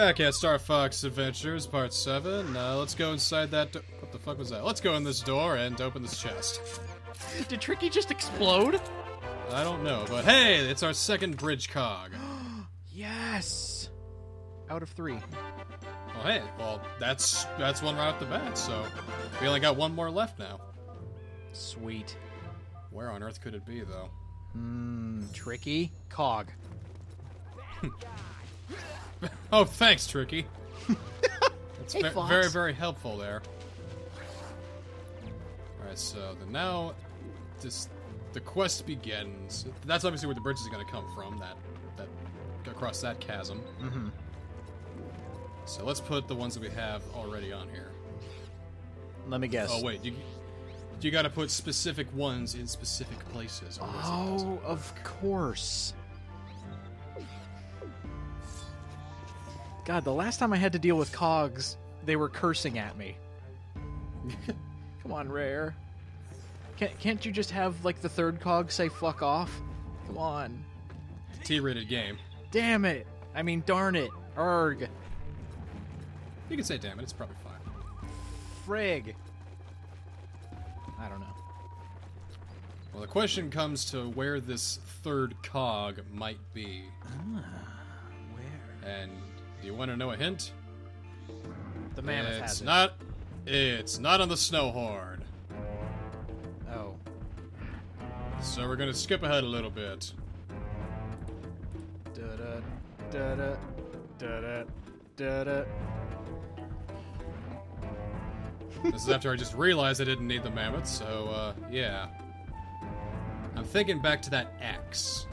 back at Star Fox Adventures Part 7. Uh, let's go inside that. Do- what the fuck was that? Let's go in this door and open this chest. Did Tricky just explode? I don't know, but hey, it's our second bridge cog. Yes. Out of three. Well, hey, well, that's that's one right off the bat, so we only got one more left now. Sweet. Where on earth could it be, though? Hmm. Tricky. Cog. Oh, thanks, Tricky. That's Hey, ve- very, very helpful there. Alright, so the, now this the quest begins. That's obviously where the bridge is going to come from, that that across that chasm. Mm-hmm. So let's put the ones that we have already on here. Let me guess. Oh wait, you you got to put specific ones in specific places. or else it Oh, of course. God, the last time I had to deal with cogs, they were cursing at me. Come on, Rare. Can't, can't you just have, like, the third cog say fuck off? Come on. T-rated game. Damn it. I mean, darn it. Arg. You can say damn it, it's probably fine. Frig. I don't know. Well, the question comes to where this third cog might be. Ah, where? And do you want to know a hint? The mammoth it's has it. not. It's not on the snow horn. Oh. So we're gonna skip ahead a little bit. Da-da, da-da, da-da, da-da. This is after I just realized I didn't need the mammoth. So uh, yeah. I'm thinking back to that X.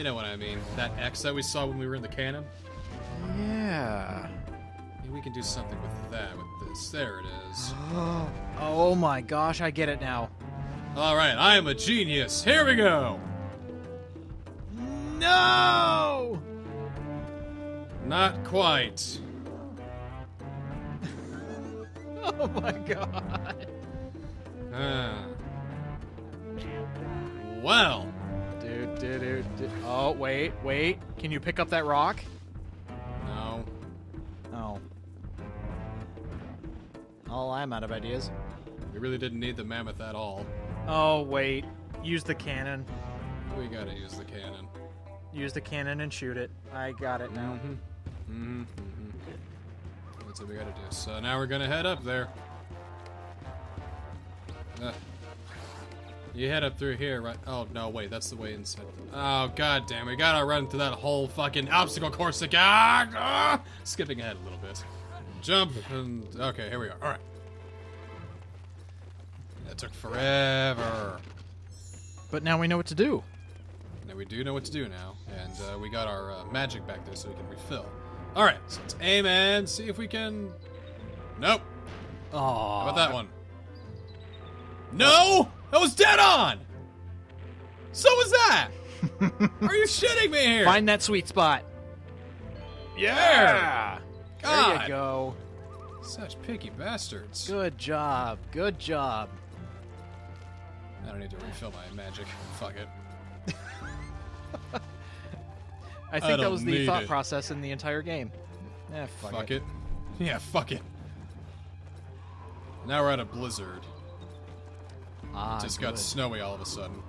You know what I mean? That X that we saw when we were in the cannon. Yeah. Maybe we can do something with that. With this. There it is. Oh my gosh, I get it now. All right, I am a genius. Here we go. No! Not quite. Oh my god. Ah. Well, Dude, dude, dude, dude. Oh, wait, wait. Can you pick up that rock? no. Oh. Oh, I'm out of ideas. We really didn't need the mammoth at all. Oh, wait. Use the cannon. We gotta use the cannon. Use the cannon and shoot it. I got it now. Mm-hmm. Mm-hmm. mm-hmm. That's what we gotta do. So now we're gonna head up there. Uh, you head up through here, right? Oh no, wait, that's the way inside. Oh god damn, we gotta run through that whole fucking obstacle course again. Ah! Skipping ahead a little bit. Jump and okay, here we are. All right. That took forever. But now we know what to do. Now we do know what to do now, and uh, we got our uh, magic back there so we can refill. All right, so let's aim and see if we can. Nope. Oh. How about that one? No, that was dead on. So was that. Are you shitting me here? Find that sweet spot. Yeah. There God. you go. Such picky bastards. Good job. Good job. I don't need to refill my magic. Fuck it. I think that was the thought it. process in the entire game. Eh, fuck, Fuck it. Yeah, fuck it. Now we're at a blizzard. Ah, just got snowy all of a sudden.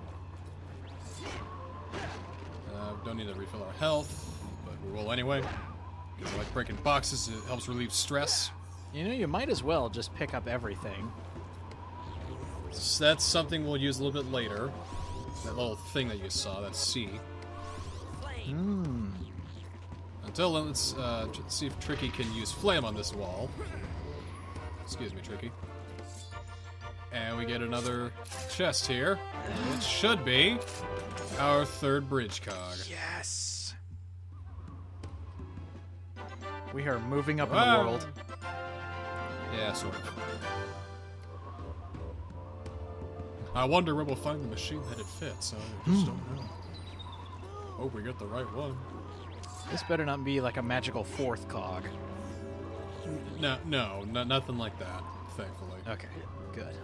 Uh, don't need to refill our health, but we will anyway. Because I like breaking boxes, it helps relieve stress. You know, you might as well just pick up everything. So that's something we'll use a little bit later. That little thing that you saw, that C. Hmm. Until then, let's uh, see if Tricky can use Flame on this wall. Excuse me, Tricky. And we get another chest here. It should be our third bridge cog. Yes. We are moving up in the world. Yeah, sort of. I wonder where we'll find the machine that it fits. I just hmm. don't know. Hope we get the right one. This better not be like a magical fourth cog. No, no, no nothing like that. Thankfully. Okay, good.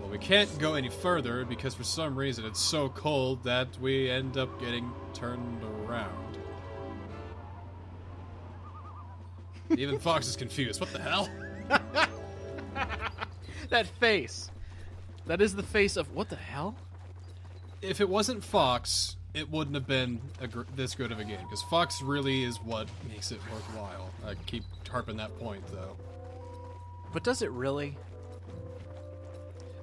Well, we can't go any further because for some reason it's so cold that we end up getting turned around. Even Fox is confused. What the hell? That face. That is the face of what the hell? If it wasn't Fox, it wouldn't have been a gr- this good of a game because Fox really is what makes it worthwhile. I keep harping that point though. But does it really?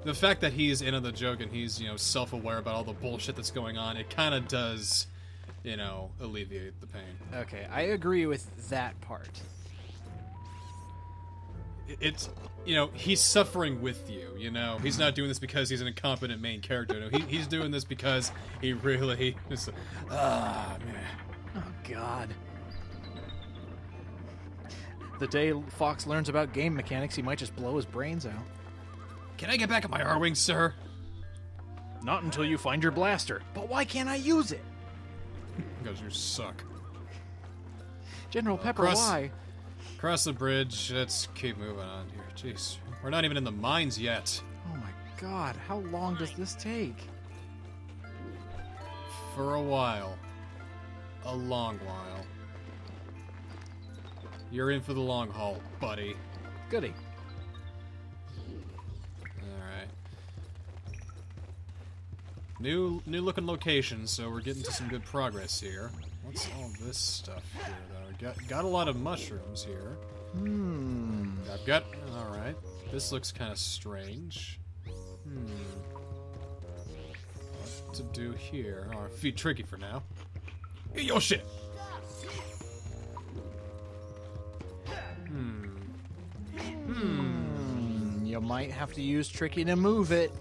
The fact that he's in on the joke and he's you know self-aware about all the bullshit that's going on, it kind of does, you know, alleviate the pain. Okay, I agree with that part. It's you know he's suffering with you. You know he's not doing this because he's an incompetent main character. No, he, he's doing this because he really is. Ah man. Oh God. The day Fox learns about game mechanics, he might just blow his brains out. Can I get back on my Arwing, sir? Not until you find your blaster. But why can't I use it? Because you suck. General Pepper, Cross- why? Cross the bridge. Let's keep moving on here. Jeez, we're not even in the mines yet. Oh my God, how long does this take? For a while. A long while. You're in for the long haul, buddy. Goody. New new looking location, so we're getting to some good progress here. What's all this stuff here though? Got got a lot of mushrooms here. Hmm. I've got alright. This looks kinda strange. Hmm. What to do here? Oh, feet tricky for now. Hey, Yo shit! Hmm. Hmm. You might have to use Tricky to move it.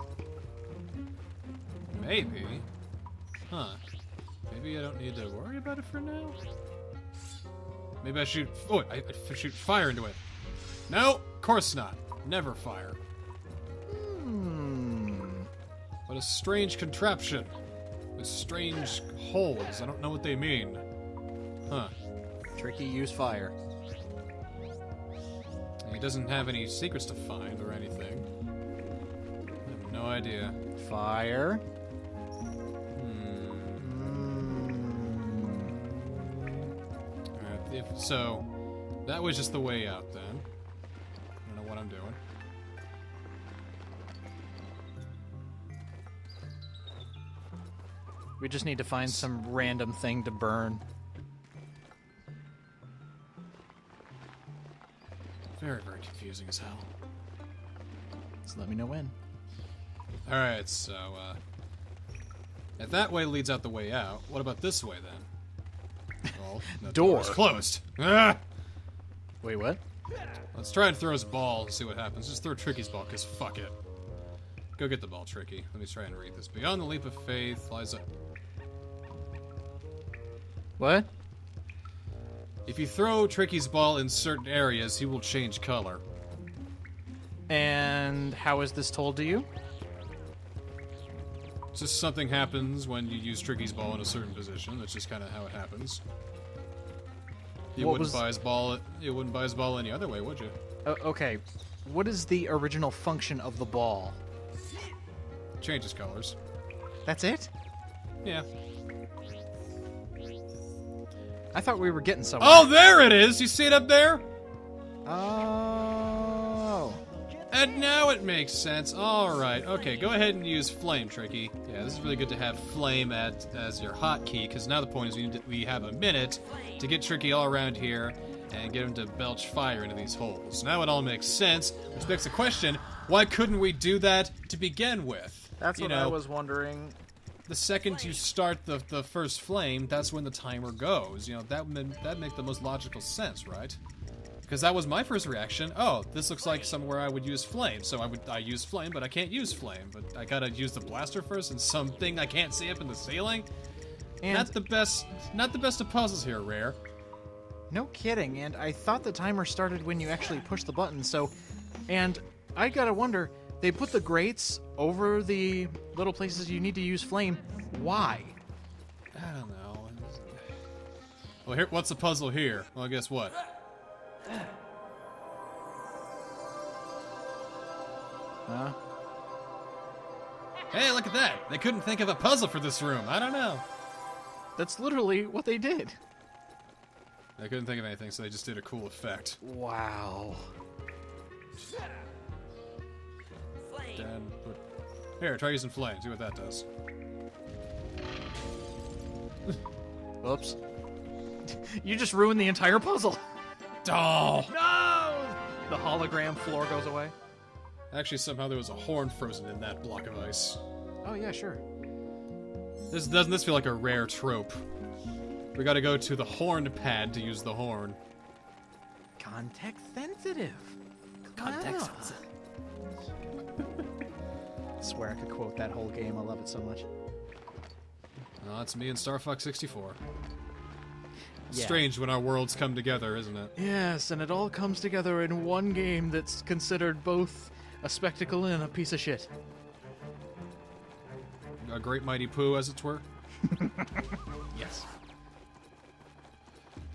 Maybe. Huh. Maybe I don't need to worry about it for now? Maybe I shoot. Oh, I, I shoot fire into it. No, of course not. Never fire. Hmm. What a strange contraption. With strange holes. I don't know what they mean. Huh. Tricky use fire. He doesn't have any secrets to find or anything. I have no idea. Fire. If so, that was just the way out then. I don't know what I'm doing. We just need to find some random thing to burn. Very, very confusing as hell. So let me know when. Alright, so, uh. If that way leads out the way out, what about this way then? The Door. door's closed. Ah! Wait, what? Let's try and throw his ball and see what happens. Just throw Tricky's ball, because fuck it. Go get the ball, Tricky. Let me try and read this. Beyond the leap of faith lies a. What? If you throw Tricky's ball in certain areas, he will change color. And how is this told to you? Just something happens when you use Tricky's ball in a certain position. That's just kind of how it happens. You What wouldn't was- buy his ball. You wouldn't buy his ball any other way, would you? Uh, okay. What is the original function of the ball? Changes colors. That's it? Yeah. I thought we were getting somewhere. Oh, there it is. You see it up there? Oh. And now it makes sense. All right. Okay, go ahead and use flame, Tricky. Yeah, this is really good to have flame at, as your hotkey because now the point is we need to, we have a minute to get Tricky all around here and get him to belch fire into these holes. Now it all makes sense, which begs the question: Why couldn't we do that to begin with? That's you what know, I was wondering. the second you start the, the first flame, that's when the timer goes. You know that would that make the most logical sense, right? Because that was my first reaction. Oh, this looks like somewhere I would use flame. So I would I use flame, but I can't use flame. But I gotta use the blaster first and something I can't see up in the ceiling. And not the best, not the best of puzzles here, Rare. no kidding. And I thought the timer started when you actually push the button. So, and I gotta wonder. They put the grates over the little places you need to use flame. Why? I don't know. Well, here, what's the puzzle here? Well, guess what? Huh? Hey, look at that! They couldn't think of a puzzle for this room. I don't know. That's literally what they did. They couldn't think of anything, so they just did a cool effect. Wow. Then put... Here, try using flame. See what that does. Oops. you just ruined the entire puzzle. Oh! No! The hologram floor goes away. Actually, somehow there was a horn frozen in that block of ice. Oh yeah, sure. This doesn't this feel like a rare trope? We gotta go to the horn pad to use the horn. Context sensitive. Context. Ah. sensitive. swear I could quote that whole game. I love it so much. Oh, it's me and Star Fox 64. Yeah. Strange when our worlds come together, isn't it? Yes, and it all comes together in one game that's considered both a spectacle and a piece of shit. A great mighty poo, as it were. Yes.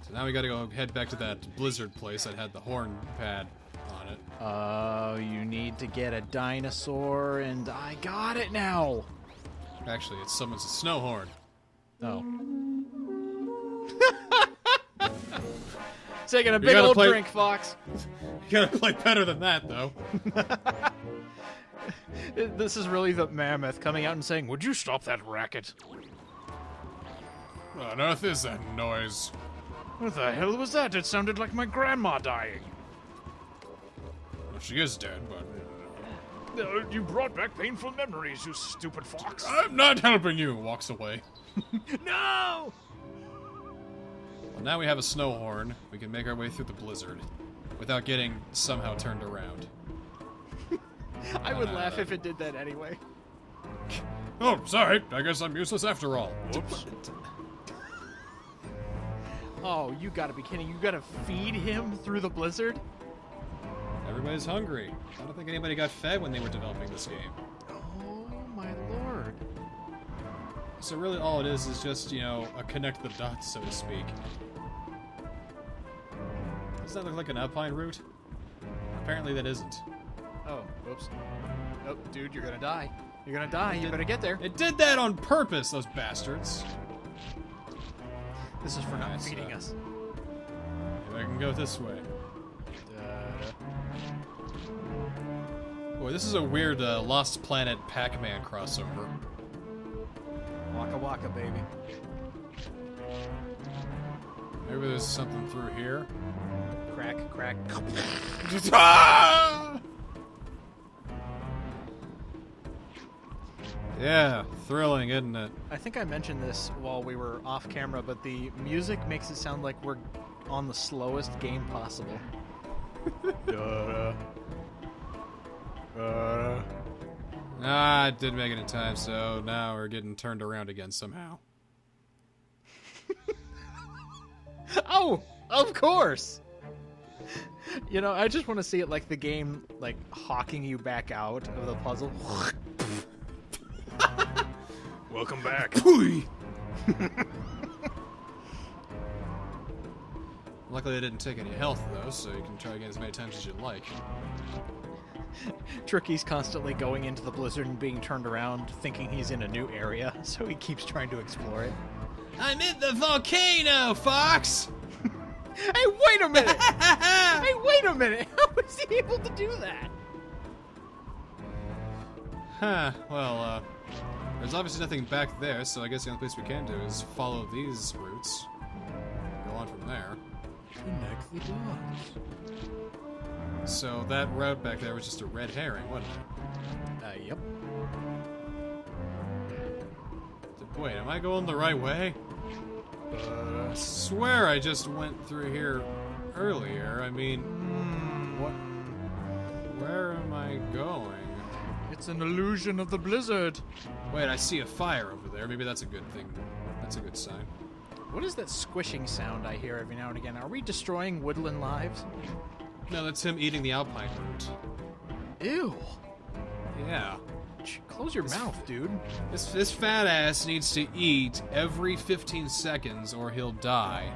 So now we gotta go head back to that blizzard place that had the horn pad on it. Oh, you need to get a dinosaur, and I got it now. Actually, it's someone's snow horn. Oh. Taking a big old play- drink, Fox. You gotta play better than that, though. This is really the mammoth coming out and saying, "Would you stop that racket?" What on earth is that noise? What the hell was that? It sounded like my grandma dying. Well, she is dead, but. Uh, you brought back painful memories, you stupid fox. I'm not helping you! Walks away. no! Now we have a snow horn. We can make our way through the blizzard without getting somehow turned around. I would laugh if it did that anyway. Oh, sorry. I guess I'm useless after all. Whoops. Oh, you gotta be kidding. You gotta feed him through the blizzard? Everybody's hungry. I don't think anybody got fed when they were developing this game. Oh my lord. So really all it is is just, you know, a connect the dots, so to speak. Does that look like an alpine route? Apparently that isn't. Oh, whoops. Nope, dude, you're gonna die. You're gonna die. You better get there. It did that on purpose, those bastards. This is for not Nice, feeding uh, us. Maybe I can go this way. Boy, this is a weird uh, Lost Planet Pac-Man crossover. Waka waka, baby. Maybe there's something through here. Crack, crack. Ah! Yeah, thrilling, isn't it? I think I mentioned this while we were off camera, but the music makes it sound like we're on the slowest game possible. Ah, it did make it in time, so now we're getting turned around again somehow. Oh, of course. You know, I just want to see it like the game, like hawking you back out of the puzzle. Welcome back. Luckily, I didn't take any health, though, so you can try again as many times as you like. Tricky's constantly going into the blizzard and being turned around, thinking he's in a new area, so he keeps trying to explore it. I'm in the volcano, Fox! Hey, wait a minute! hey, wait a minute! How was he able to do that? Huh, well, uh, there's obviously nothing back there, so I guess the only place we can do is follow these routes. Go on from there. Connect the dots. So that route back there was just a red herring, wasn't it? Uh, yep. Wait, am I going the right way? I swear I just went through here earlier. I mean, hmm, what? Where am I going? It's an illusion of the blizzard. Wait, I see a fire over there. Maybe that's a good thing. That's a good sign. What is that squishing sound I hear every now and again? Are we destroying woodland lives? No, that's him eating the alpine root. Ew. Yeah. Ch- Close your mouth, dude. This, this fat ass needs to eat every 15 seconds or he'll die.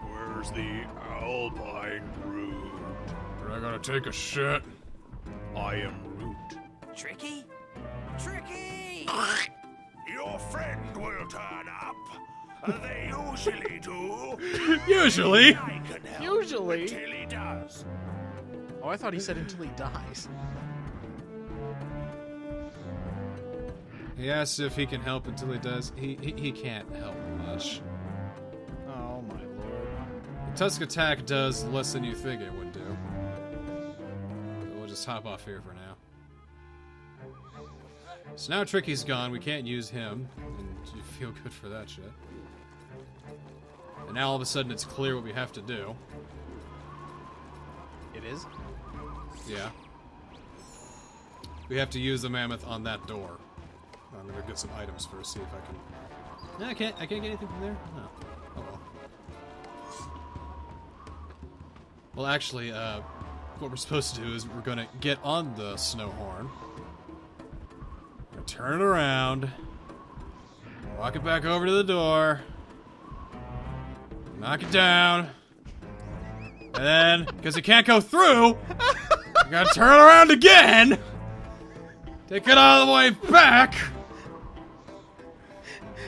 Where's the Alpine Root? I gotta take a shit. I am Root. Tricky? Tricky! Your friend will turn up. They usually do. Usually. I can help Usually. until he does. Oh, I thought he said until he dies. He asks if he can help until he does. He he, he can't help much. Oh my lord. The Tusk attack does less than you think it would do. We'll just hop off here for now. So now Tricky's gone, we can't use him, and you feel good for that shit. And now all of a sudden it's clear what we have to do. It is? Yeah. We have to use the mammoth on that door. I'm gonna get some items first, see if I can. No, I can't. I can't get anything from there. No. Oh well. Well, actually, uh, what we're supposed to do is we're gonna get on the snow horn, turn it around, walk it back over to the door, knock it down, and then because it can't go through, we gotta turn it around again. Take it all the way back.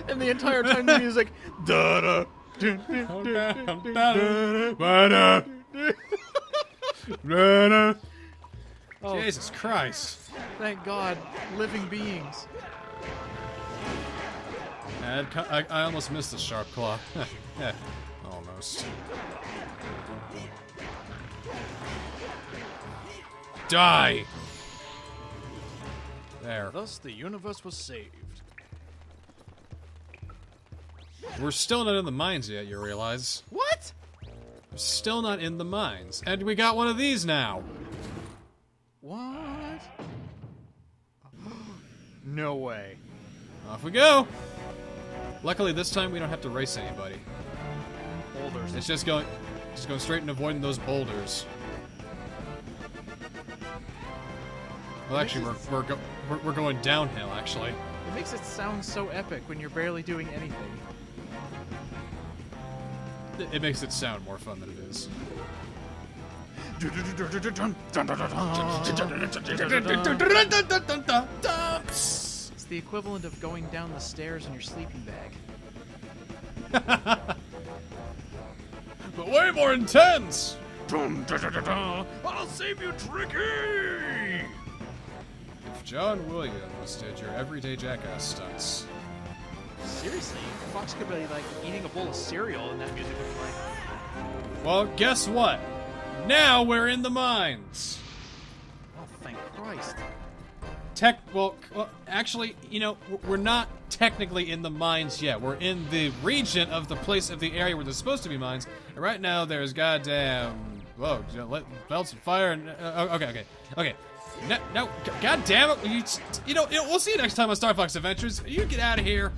And the entire time the music. Da da. Oh, Jesus Christ. thank God, living beings. I, I, almost missed the SharpClaw. Almost. Die! There. Thus, the universe was saved. We're still not in the mines yet, you realize? What? We're still not in the mines. And we got one of these now! What? no way. Off we go! Luckily, this time we don't have to race anybody. Boulders. It's just going, just going straight and avoiding those boulders. Well, actually, we're we're, go, we're we're going downhill. Actually, It makes it sound so epic when you're barely doing anything. it, it makes it sound more fun than it is. It's the equivalent of going down the stairs in your sleeping bag. But way more intense. I'll save you, Tricky! John Williams did your everyday jackass stunts, Seriously, Fox could be like eating a bowl of cereal and that music would play. well, guess what? Now we're in the mines. Oh, thank Christ. Tech. Well, well, actually, you know, we're not technically in the mines yet. We're in the region of the place of the area where there's supposed to be mines. And right now, there's goddamn. Whoa! belts and fire. And, uh, okay, okay, okay. No, no, god damn it! You you know, we'll see you next time on Star Fox Adventures. You get out of here.